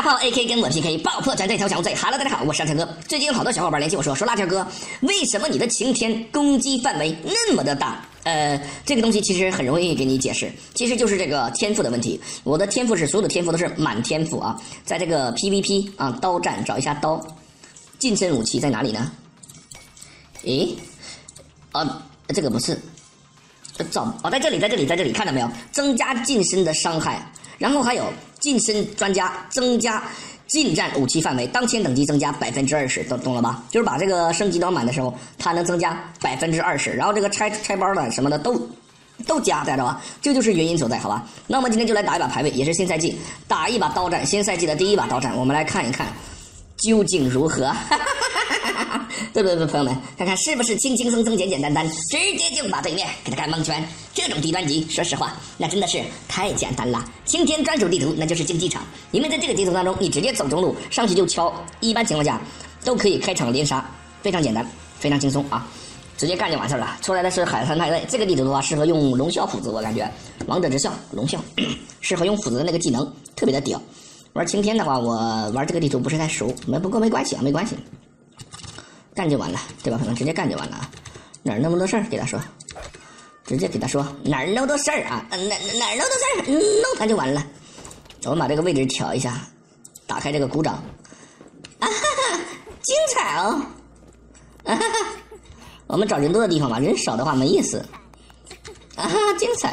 大炮 AK 跟我 PK，爆破战队挑小队。Hello，大家好，我是阿成哥。最近有好多小伙伴联系我说，说辣条哥，为什么你的晴天攻击范围那么的大？呃，这个东西其实很容易给你解释，其实就是这个天赋的问题。我的天赋是所有的天赋都是满天赋啊，在这个 PVP 啊刀战找一下刀，近身武器在哪里呢？诶，啊，这个不是，找哦，在这里，在这里，在这里，看到没有？增加近身的伤害。然后还有近身专家增加近战武器范围，当前等级增加百分之二十，懂懂了吧？就是把这个升级到满的时候，它能增加百分之二十。然后这个拆拆包的什么的都都加，知道吧？这就是原因所在，好吧？那我们今天就来打一把排位，也是新赛季打一把刀战，新赛季的第一把刀战，我们来看一看究竟如何。哈 哈对不对，朋友们，看看是不是轻轻松松、简简单单，直接就把对面给他干蒙圈？这种低端级，说实话，那真的是太简单了。青天专属地图，那就是竞技场。因为在这个地图当中，你直接走中路上去就敲，一般情况下都可以开场连杀，非常简单，非常轻松啊，直接干就完事了。出来的是海滩派对，这个地图的话适合用龙啸斧子，我感觉王者之啸龙啸 适合用斧子的那个技能特别的屌。玩青天的话，我玩这个地图不是太熟，没不过没关系啊，没关系。干就完了，对吧？可能直接干就完了啊！哪儿那么多事儿？给他说，直接给他说哪儿那么多事儿啊？哪哪儿那么多事儿？弄他就完了。我们把这个位置调一下，打开这个鼓掌，啊哈哈，精彩哦！啊哈哈，我们找人多的地方吧，人少的话没意思。啊哈，精彩！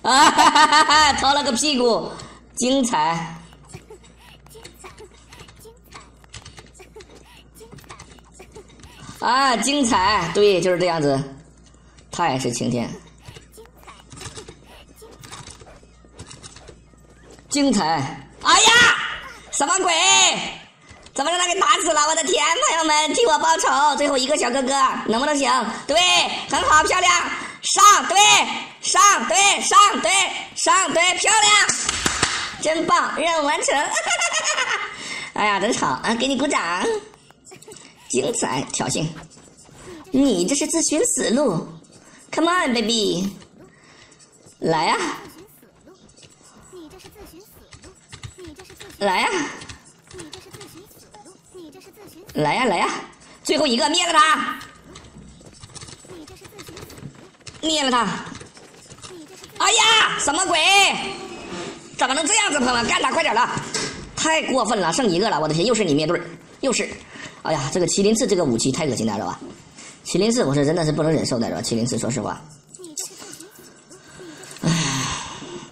啊哈哈哈哈，掏了个屁股，精彩！啊，精彩！对，就是这样子，他也是晴天，精彩！哎呀，什么鬼？怎么让他给打死了？我的天，朋友们，替我报仇！最后一个小哥哥，能不能行？对，很好，漂亮，上对，上对，上对，上对，漂亮，真棒，任务完成！哎呀，真好啊，给你鼓掌。精彩挑衅！你这是自寻死路！Come on, baby！来呀！来呀！来呀来呀！最后一个灭了他！灭了他！哎呀，什么鬼？怎么能这样子，朋友们，干他快点了！太过分了，剩一个了，我的天，又是你灭队，又是。哎呀，这个麒麟刺这个武器太恶心了，是吧？麒麟刺我是真的是不能忍受的，是吧？麒麟刺，说实话。唉，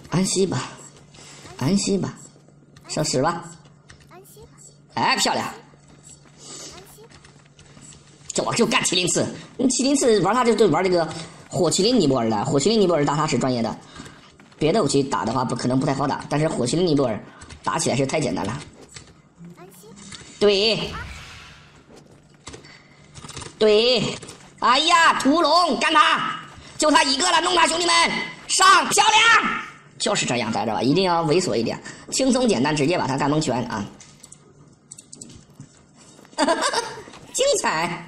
安息吧，安息吧，上十吧。哎，漂亮！这我就干麒麟刺，麒麟刺玩它就就玩这个火麒麟尼泊尔的，火麒麟尼泊尔打他是专业的，别的武器打的话不可能不太好打，但是火麒麟尼泊尔打起来是太简单了。对。对，哎呀，屠龙干他，就他一个了，弄他，兄弟们上，漂亮，就是这样，知道吧？一定要猥琐一点，轻松简单，直接把他干蒙圈啊！哈 哈精彩，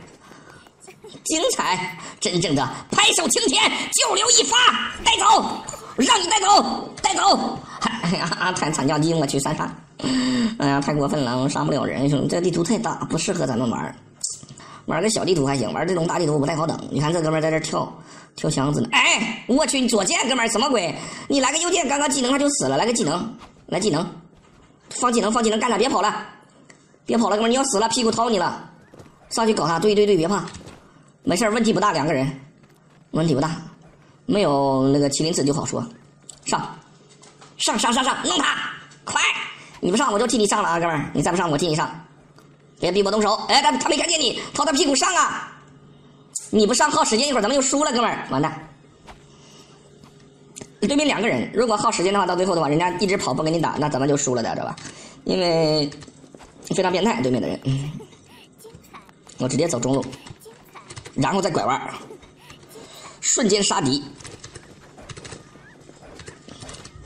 精彩，真正的拍手青天，就留一发，带走，让你带走，带走！哎呀，太惨叫鸡，我去三杀！哎呀，太过分了，我杀不了人，兄弟，这地图太大，不适合咱们玩。玩个小地图还行，玩这种大地图不太好等。你看这哥们在这跳跳箱子呢，哎，我去，你左键哥们什么鬼？你来个右键，刚刚技能他就死了，来个技能，来技能，放技能放技能干他，别跑了，别跑了，哥们你要死了，屁股掏你了，上去搞他，对对对，别怕，没事问题不大，两个人，问题不大，没有那个麒麟刺就好说，上，上上上上，弄他，快，你不上我就替你上了啊，哥们你再不上我替你上。别逼我动手！哎，他他没看见你，掏他屁股上啊！你不上耗时间一会儿，咱们就输了，哥们儿，完蛋！对面两个人，如果耗时间的话，到最后的话，人家一直跑不跟你打，那咱们就输了的，知道吧？因为非常变态，对面的人。我直接走中路，然后再拐弯，瞬间杀敌，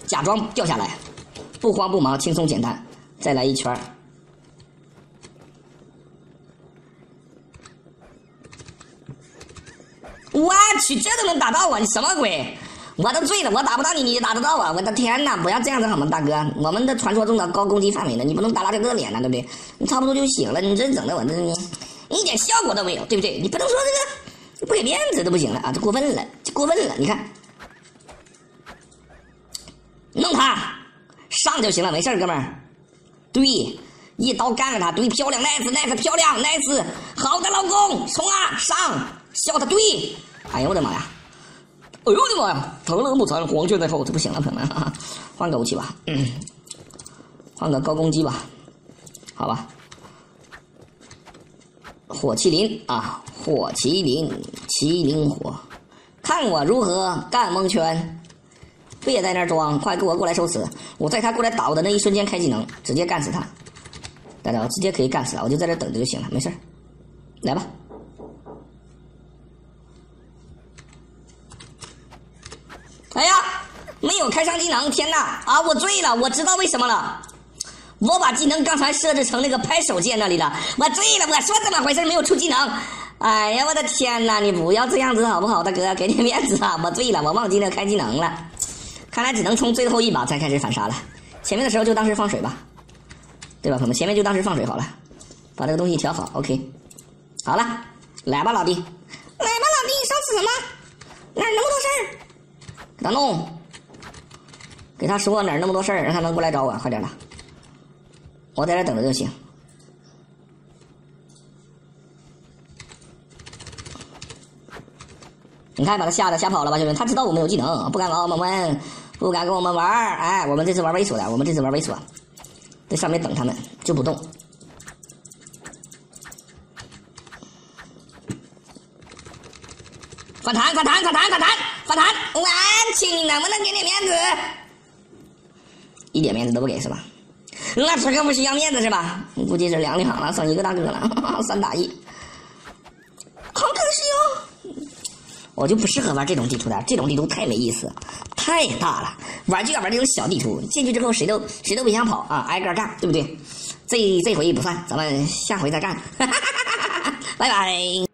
假装掉下来，不慌不忙，轻松简单，再来一圈。我去，这都能打到我？你什么鬼？我都醉了，我打不到你，你打得到啊？我的天哪！不要这样子好吗，大哥？我们的传说中的高攻击范围呢？你不能打辣条哥的脸呢，对不对？你差不多就行了，你这整的我这你一点效果都没有，对不对？你不能说这个不给面子都不行了啊！这过分了，过分了！你看，弄他上就行了，没事哥们儿。对，一刀干了他，对，漂亮，nice，nice，漂亮，nice，好的，老公，冲啊，上，笑他，对，哎呦我的妈呀！哎呦我的妈呀！螳螂捕蝉，黄雀在后，这不行了，朋友们，换个武器吧，嗯换个高攻击吧，好吧。火麒麟啊，火麒麟，麒麟火，看我如何干蒙圈！别在那装，快给我过来受死！我在他过来打我的那一瞬间开技能，直接干死他。大家直接可以干死他，我就在这等着就行了，没事来吧。哎呀，没有开上技能！天哪！啊，我醉了！我知道为什么了。我把技能刚才设置成那个拍手键那里了。我醉了！我说怎么回事？没有出技能。哎呀，我的天哪！你不要这样子好不好，大哥？给点面子啊！我醉了，我忘记了开技能了。看来只能冲最后一把才开始反杀了。前面的时候就当是放水吧，对吧，朋友们？前面就当是放水好了。把这个东西调好，OK。好了，来吧，老弟。来吧，老弟，上死什么？哪那么多事儿？给他弄，给他说哪儿那么多事儿，让他能过来找我，快点的，我在这等着就行。你看，把他吓得吓跑了吧，兄弟们？他知道我们有技能，不敢搞我们，不敢跟我们玩哎，我们这次玩猥琐的，我们这次玩猥琐，在上面等他们，就不动。反弹，反弹，反弹，反弹。反弹，我请你能不能给点面子？一点面子都不给是吧？那这哥不需要面子是吧？估计是两两了，剩一个大哥了，三打一，好可惜哦！我就不适合玩这种地图的，这种地图太没意思，太大了，玩就要玩这种小地图，进去之后谁都谁都别想跑啊，挨个干，对不对？这这回不算，咱们下回再干，哈哈哈哈拜拜。